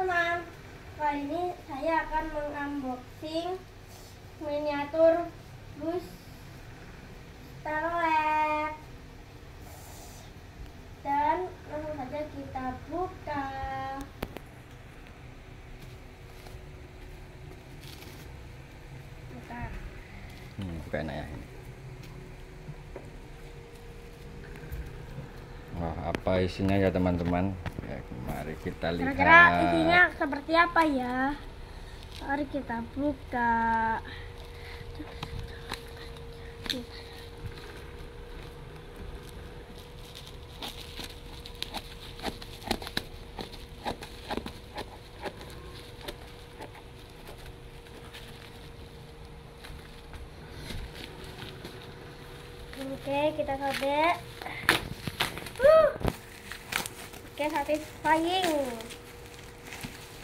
teman-teman Kali ini saya akan mengunboxing miniatur bus Starlet Dan langsung saja kita buka Buka Hmm, buka enak ya ini. Wah, apa isinya ya teman-teman? Mari kita lihat. Kira-kira isinya seperti apa ya? Mari kita buka. Oke, kita sobek. Uh. Oke, satisfying.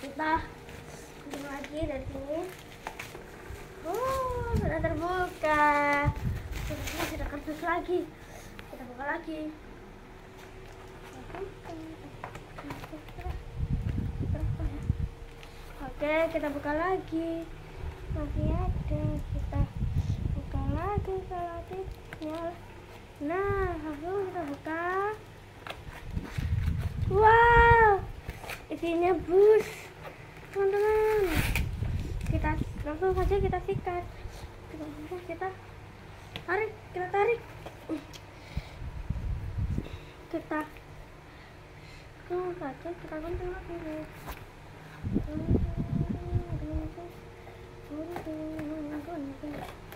Kita ambil lagi dari sini. Oh, sudah terbuka. Terbuka sudah kardus lagi. Kita buka lagi. Oke, kita buka lagi. Masih ada. Kita buka lagi selanjutnya. Nah, langsung kita buka. Wow, isinya bus, teman-teman. Kita langsung saja kita sikat. Kita kita tarik, kita tarik. Kita langsung saja kita gunting lagi. Gunting, gunting.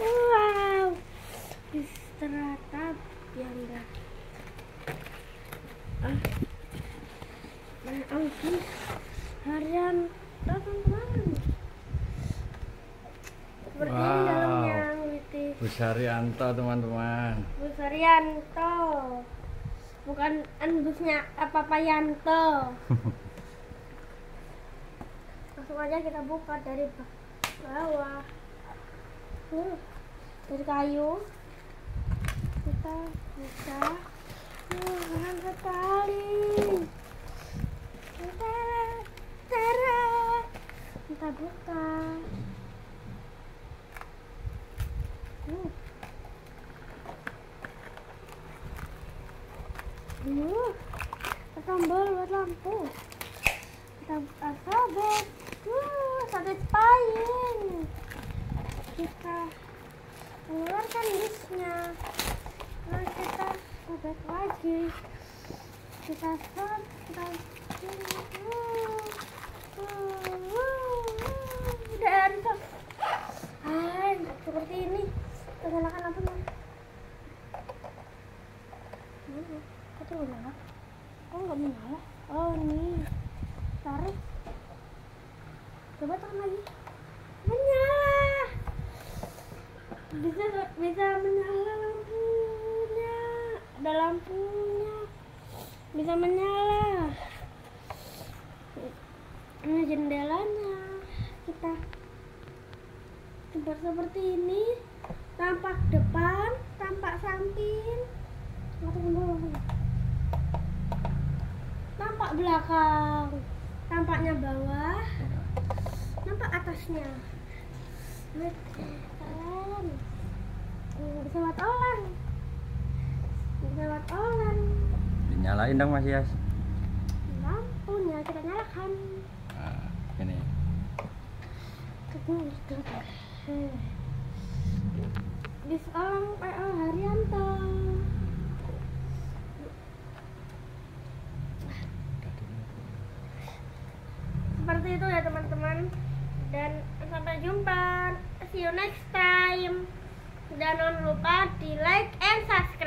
Wow, ternyata yang dah. Ah, mana Anggi harian teman-teman. Seperti Wow. dalamnya Witi. Bu Saryanto teman-teman. Bu Saryanto. Bukan endusnya apa Pak Yanto. Langsung aja kita buka dari ba- bawah. Uh, dari kayu. Kita buka. Uh, keren sekali. Kita, buka. Uh. Uh, tombol buat lampu. Kita buka sobek. Uh, satisfying. Kita keluarkan disnya. Lalu kita sobek lagi. Kita sobek. Kita uh, uh, uh. Dan Hai, seperti ini. Nyalakan lampunya. Hmm, Kok tuh nggak nyala? Kok nggak menyala? Oh ini. Tarik. Coba tekan lagi. Menyala. Bisa bisa menyala lampunya. Ada lampunya. Bisa menyala. Ini jendelanya. Kita seperti seperti ini. Tampak depan, tampak samping. Nampak belakang tampaknya bawah nampak atasnya keren Orang bisa buat orang Dinyalain dong Mas Yas. lampunya kita nyalakan. Nah, ini. di seorang PL Haryanto. Seperti itu ya teman-teman. Dan sampai jumpa. See you next time jangan lupa di like and subscribe